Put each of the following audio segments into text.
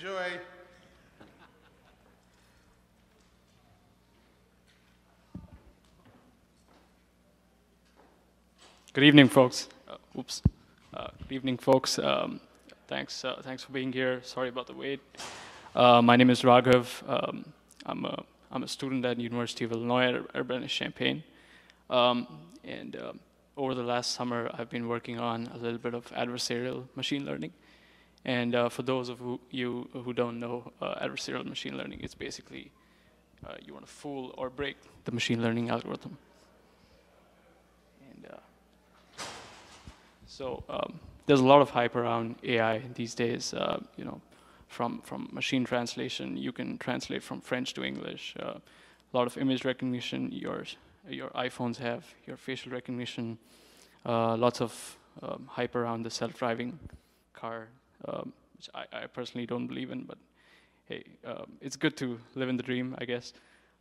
Enjoy. Good evening, folks. Uh, oops. Uh, good evening, folks. Um, thanks, uh, thanks for being here. Sorry about the wait. Uh, my name is Raghav. Um, I'm, a, I'm a student at the University of Illinois at Urbana-Champaign. Um, and um, over the last summer, I've been working on a little bit of adversarial machine learning. And uh, for those of who, you who don't know uh, adversarial machine learning, it's basically you want to fool or break the machine learning algorithm. So um, there's a lot of hype around AI these days. Uh, you know, from from machine translation, you can translate from French to English. Uh, a lot of image recognition. Your your iPhones have your facial recognition. Uh, lots of um, hype around the self-driving car, um, which I, I, personally don't believe in, but hey, um, it's good to live in the dream, I guess.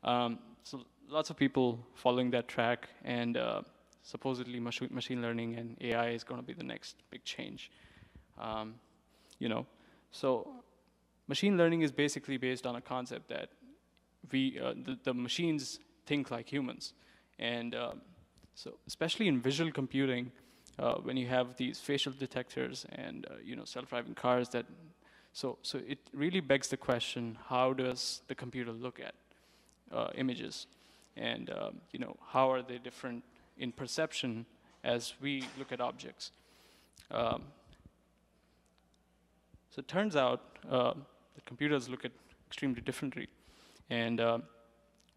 Um, so lots of people following that track and uh, supposedly machine, machine learning and AI is going to be the next big change. Um, you know, so machine learning is basically based on a concept that we, uh, the, the, machines think like humans. And um, so especially in visual computing, uh, when you have these facial detectors and, uh, you know, self-driving cars that, so, so it really begs the question, how does the computer look at uh, images? And, um, you know, how are they different in perception as we look at objects. Um, so it turns out uh, the computers look at extremely differently. And uh,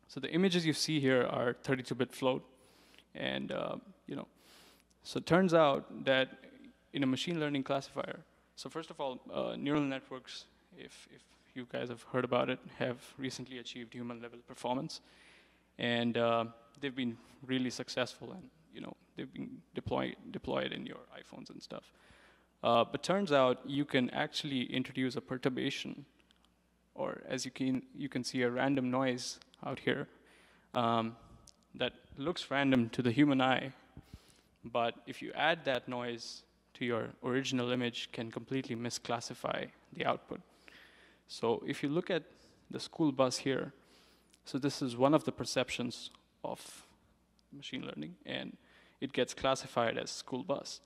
so the images you see here are 32-bit float. And, uh, you know, so it turns out that in a machine learning classifier, so first of all, uh, neural networks, if, if you guys have heard about it, have recently achieved human level performance. And uh, they've been really successful and you know they've been deployed deployed in your iPhones and stuff. Uh, but turns out you can actually introduce a perturbation, or as you can you can see a random noise out here um, that looks random to the human eye, but if you add that noise to your original image, can completely misclassify the output. So if you look at the school bus here, so this is one of the perceptions of machine learning, and it gets classified as school bus.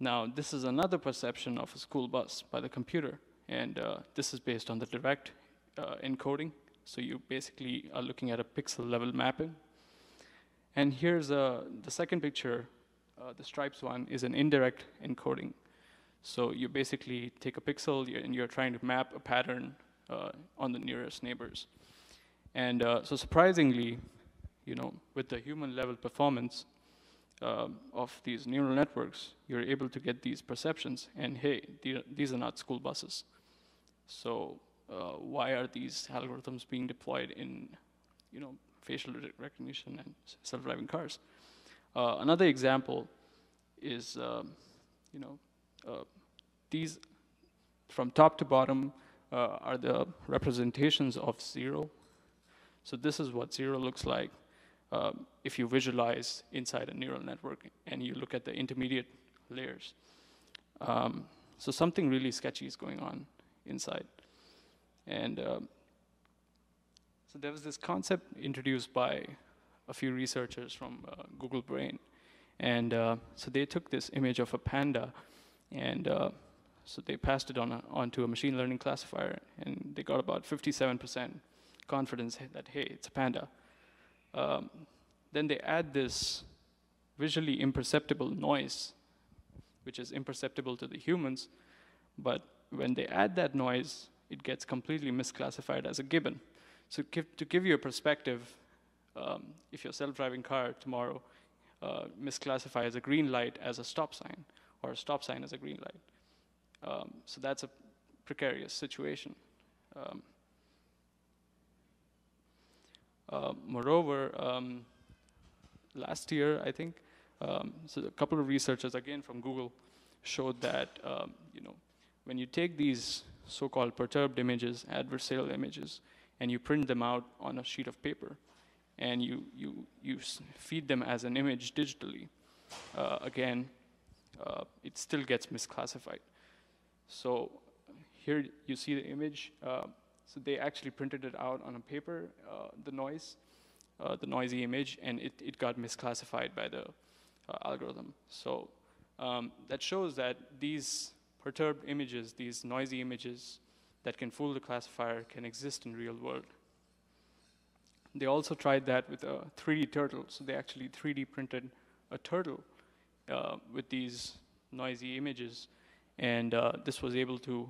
Now, this is another perception of a school bus by the computer, and uh, this is based on the direct uh, encoding. So you basically are looking at a pixel level mapping. And here's uh, the second picture, uh, the stripes one, is an indirect encoding. So you basically take a pixel and you're trying to map a pattern uh, on the nearest neighbors. And uh, so surprisingly, you know, with the human level performance uh, of these neural networks, you're able to get these perceptions. And hey, these are not school buses. So uh, why are these algorithms being deployed in, you know, facial recognition and self-driving cars? Uh, another example is, um, you know, uh, these from top to bottom uh, are the representations of zero. So this is what zero looks like um, if you visualize inside a neural network and you look at the intermediate layers. Um, so something really sketchy is going on inside. And um, so there was this concept introduced by a few researchers from uh, Google Brain. And uh, so they took this image of a panda and uh, so they passed it on a, onto a machine learning classifier and they got about 57% confidence that, hey, it's a panda. Um, then they add this visually imperceptible noise, which is imperceptible to the humans, but when they add that noise, it gets completely misclassified as a gibbon. So to give you a perspective, um, if your self-driving car tomorrow uh, misclassifies a green light as a stop sign, or a stop sign as a green light, um, so that's a precarious situation. Um, uh, moreover, um, last year, I think, um, so a couple of researchers, again from Google, showed that um, you know when you take these so-called perturbed images, adversarial images, and you print them out on a sheet of paper, and you, you, you feed them as an image digitally, uh, again, uh, it still gets misclassified. So here you see the image. Uh, so they actually printed it out on a paper, uh, the noise, uh, the noisy image, and it, it got misclassified by the uh, algorithm. So um, that shows that these perturbed images, these noisy images that can fool the classifier can exist in real world. They also tried that with a 3D turtle. So they actually 3D printed a turtle uh, with these noisy images. And uh, this was able to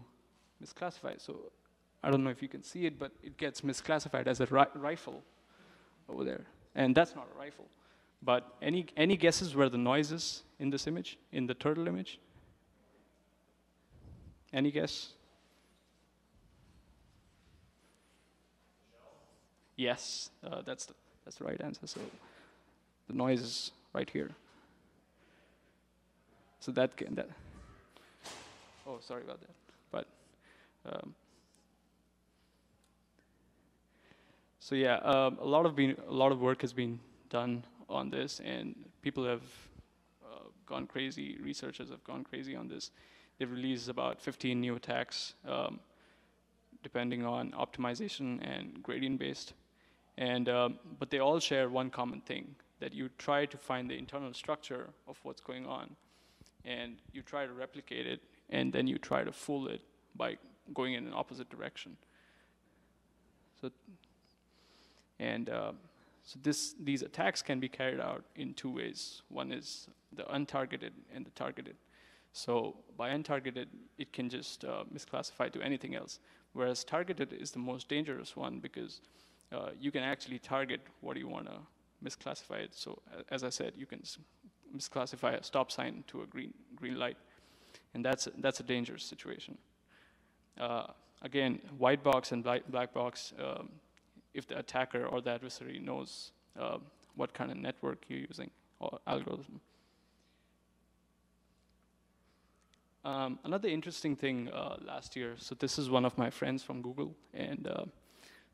misclassify. So I don't know if you can see it, but it gets misclassified as a ri rifle over there. And that's not a rifle. But any, any guesses where the noise is in this image, in the turtle image? Any guess? Yes, uh, that's, the, that's the right answer. So the noise is right here. So that can, that. Oh, sorry about that. But um, so yeah, um, a lot of been a lot of work has been done on this, and people have uh, gone crazy. Researchers have gone crazy on this. They've released about 15 new attacks, um, depending on optimization and gradient based. And um, but they all share one common thing that you try to find the internal structure of what's going on, and you try to replicate it, and then you try to fool it by going in an opposite direction. So, and uh, so this, these attacks can be carried out in two ways. One is the untargeted and the targeted. So by untargeted, it can just uh, misclassify to anything else. Whereas targeted is the most dangerous one because uh, you can actually target what you want to misclassify it. So as I said, you can misclassify a stop sign to a green, green light. And that's, that's a dangerous situation. Uh, again, white box and black, black box, um, if the attacker or the adversary knows uh, what kind of network you're using or algorithm. Um, another interesting thing uh, last year, so this is one of my friends from Google, and uh,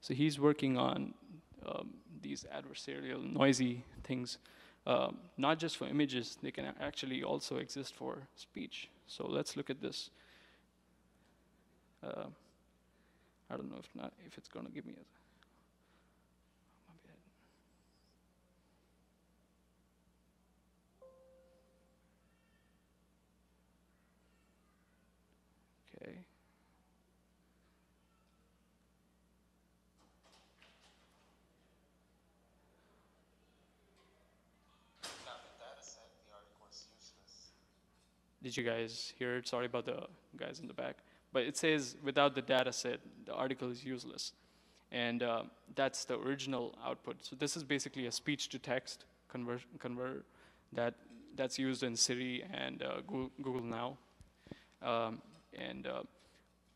so he's working on um, these adversarial noisy things, um, not just for images, they can actually also exist for speech. So let's look at this. Uh, I don't know if not if it's going to give me a Did you guys hear it? Sorry about the guys in the back. But it says without the data set, the article is useless. And uh, that's the original output. So this is basically a speech to text conver- converter that, that's used in Siri and uh, Google, Google, Now. Um, and uh,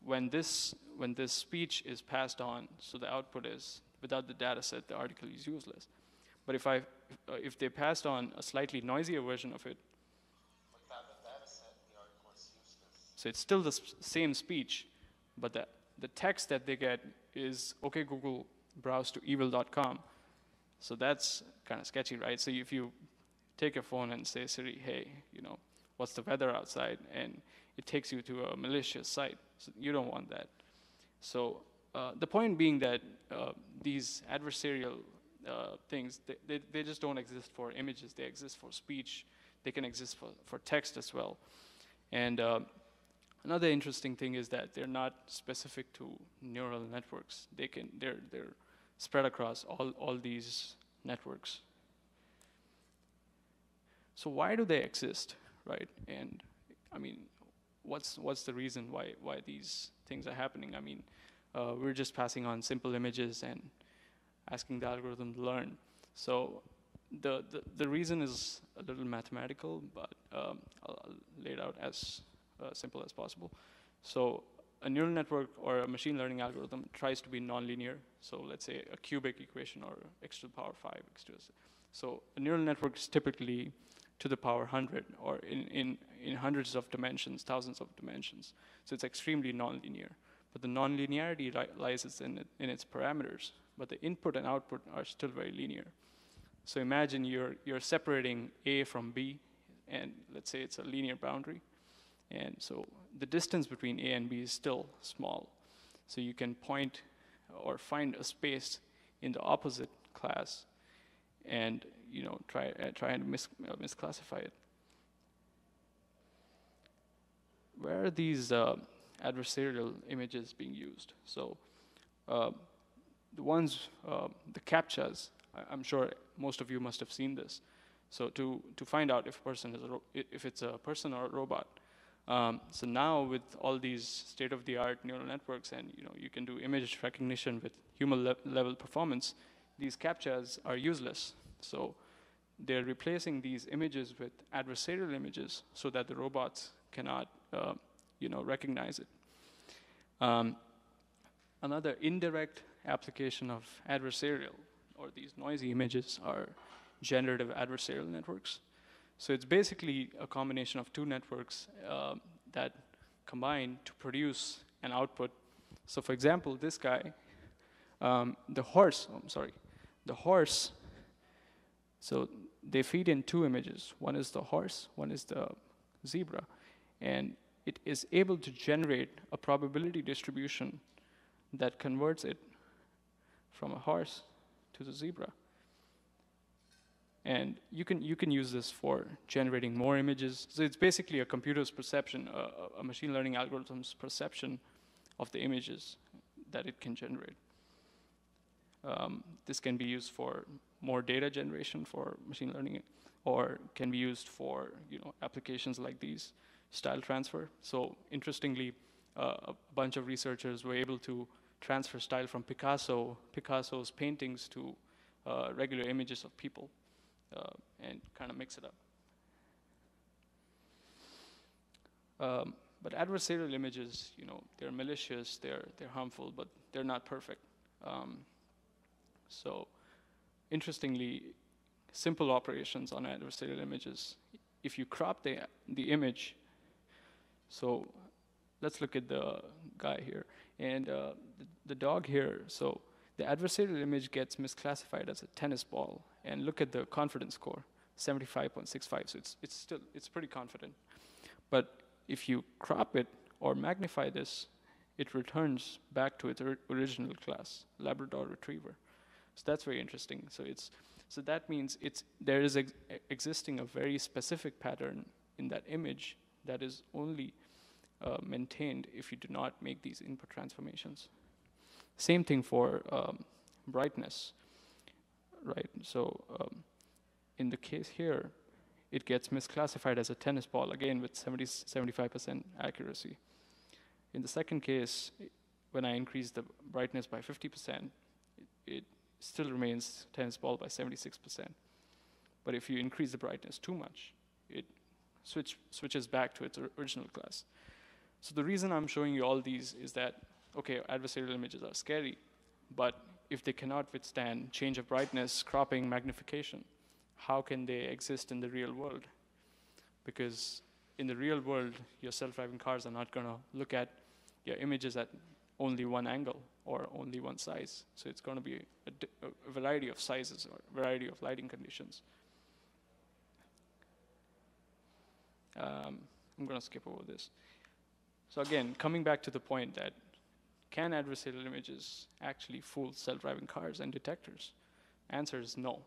when, this, when this speech is passed on, so the output is without the data set, the article is useless. But if, I, if, uh, if they passed on a slightly noisier version of it, So it's still the same speech, but the, the text that they get is, okay, Google, browse to evil.com. So that's kind of sketchy, right? So if you take your phone and say, Siri, hey, you know, what's the weather outside? And it takes you to a malicious site. So you don't want that. So uh, the point being that uh, these adversarial uh, things, they, they, they, just don't exist for images. They exist for speech. They can exist for, for text as well. And uh, Another interesting thing is that they're not specific to neural networks. They can, they're, they're spread across all, all these networks. So why do they exist, right? And I mean, what's, what's the reason why, why these things are happening? I mean, uh, we're just passing on simple images and asking the algorithm to learn. So the, the, the reason is a little mathematical, but um, I'll, I'll lay it out as Uh, simple as possible. So a neural network or a machine learning algorithm tries to be nonlinear. So let's say a cubic equation or x to the power 5, x to the So a neural network is typically to the power 100 or in, in, in hundreds of dimensions, thousands of dimensions. So it's extremely nonlinear. But the nonlinearity li lies in, it, in its parameters. But the input and output are still very linear. So imagine you're, you're separating A from B, and let's say it's a linear boundary. And so the distance between A and B is still small. So you can point or find a space in the opposite class and you know try uh, try and mis uh, misclassify it. Where are these uh, adversarial images being used? So uh, the ones, uh, the CAPTCHAs, I am sure most of you must have seen this. So to, to find out if a person is if it's a person or a robot. Um, so now with all these state-of-the-art neural networks and you know you can do image recognition with human le level performance, these CAPTCHAs are useless. So they're replacing these images with adversarial images so that the robots cannot uh, you know recognize it. Um, another indirect application of adversarial or these noisy images are generative adversarial networks. So it's basically a combination of two networks uh, that combine to produce an output. So for example, this guy, um, the horse, oh, I'm sorry, the horse, so they feed in two images. One is the horse, one is the zebra. And it is able to generate a probability distribution that converts it from a horse to the zebra. And you can, you can use this for generating more images. So it's basically a computer's perception, uh, a machine learning algorithm's perception of the images that it can generate. Um, this can be used for more data generation for machine learning, or can be used for you know applications like these, style transfer. So interestingly, uh, a bunch of researchers were able to transfer style from Picasso, Picasso's paintings to uh, regular images of people and kind of mix it up. Um, but adversarial images, you know, they're malicious, they're, they're harmful, but they're not perfect. Um, so interestingly, simple operations on adversarial images, if you crop the, the image, so let's look at the guy here. And uh, the, the dog here, so the adversarial image gets misclassified as a tennis ball. And look at the confidence score, 75.65. So it's, it's still, it's pretty confident. But if you crop it or magnify this, it returns back to its original class, Labrador Retriever. So that's very interesting. So it's, so that means it's, there is ex existing a very specific pattern in that image that is only uh, maintained if you do not make these input transformations. Same thing for um, brightness, right? So um, in the case here, it gets misclassified as a tennis ball, again with 70, 75% accuracy. In the second case, when I increase the brightness by 50%, it, it still remains tennis ball by 76%. But if you increase the brightness too much, it switch, switches back to its original class. So the reason I'm showing you all these is that, okay, adversarial images are scary, but if they cannot withstand change of brightness, cropping, magnification, how can they exist in the real world? Because in the real world, your self-driving cars are not going to look at your images at only one angle or only one size. So it's going to be a, variety of sizes or variety of lighting conditions. Um, I'm going to skip over this. So again, coming back to the point that can adversarial images actually fool self-driving cars and detectors? Answer is no.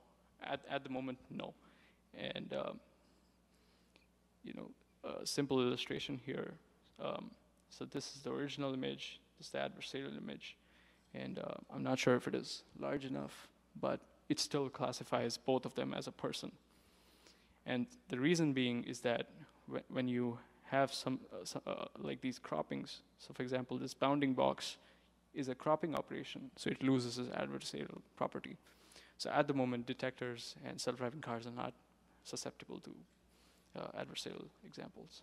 At, at the moment, no. And um, you know, a simple illustration here. Um, so this is the original image, this is the adversarial image. And uh, I'm not sure if it is large enough, but it still classifies both of them as a person. And the reason being is that when you have some, uh, uh, like these croppings. So for example, this bounding box is a cropping operation, so it loses its adversarial property. So at the moment, detectors and self-driving cars are not susceptible to uh, adversarial examples.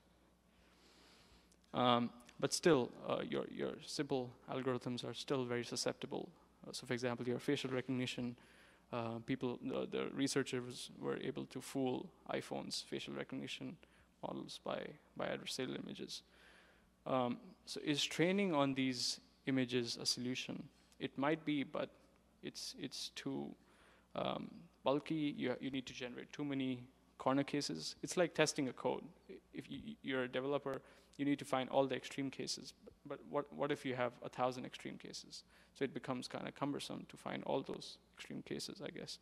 Um, but still, uh, your, your simple algorithms are still very susceptible. Uh, so for example, your facial recognition, uh, people, the researchers were able to fool iPhone's facial recognition models by, by adversarial images. Um, so is training on these images a solution? It might be, but it's, it's too um, bulky. You, you need to generate too many corner cases. It's like testing a code. if you, you're a developer, you need to find all the extreme cases. But what, what if you have a thousand extreme cases? So it becomes kind of cumbersome to find all those extreme cases, I guess.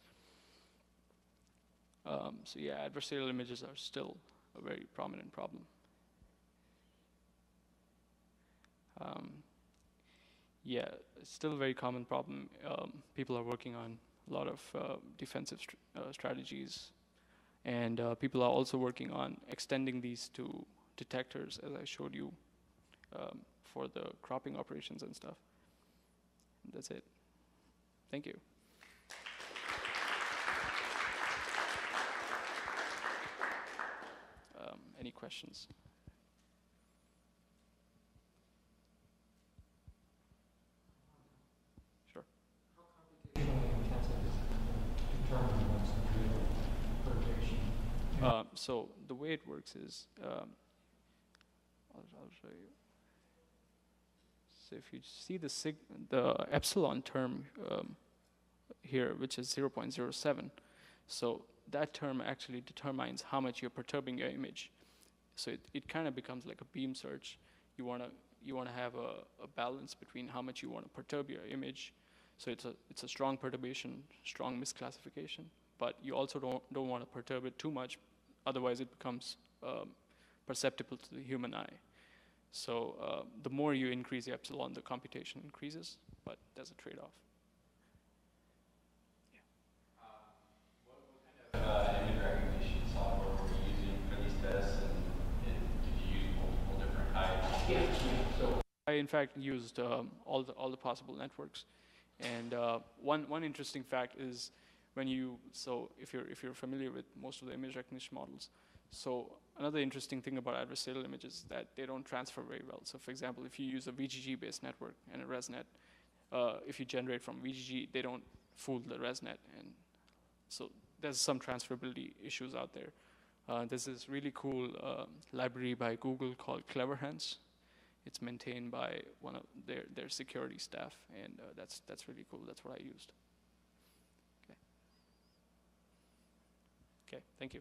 Um, so yeah, adversarial images are still a very prominent problem. Um, yeah, still a very common problem. Um, people are working on a lot of uh, defensive uh, strategies, and uh, people are also working on extending these to detectors, as I showed you, um, for the cropping operations and stuff. That's it. Thank you. Um, any questions? Sure. Uh, so the way it works is, um, I'll, I'll show you. So if you see the sig the epsilon term um, here, which is 0.07, so that term actually determines how much you're perturbing your image. So it, it kind of becomes like a beam search. You want to you want to have a, a balance between how much you want to perturb your image. So it's a it's a strong perturbation, strong misclassification, but you also don't don't want to perturb it too much, otherwise it becomes um, perceptible to the human eye. So uh, the more you increase the epsilon, the computation increases, but there's a trade-off. uh, image recognition software were you using for these tests, and, and did you use multiple different types? Yeah. So I in fact used um, all the all the possible networks, and uh, one one interesting fact is when you so if you're if you're familiar with most of the image recognition models, so another interesting thing about adversarial images is that they don't transfer very well. So for example, if you use a VGG-based network and a ResNet, uh, if you generate from VGG, they don't fool the ResNet, and so there's some transferability issues out there. Uh, there's this really cool uh, library by Google called CleverHans. It's maintained by one of their, their security staff, and uh, that's, that's really cool. That's what I used. Okay. Okay, thank you.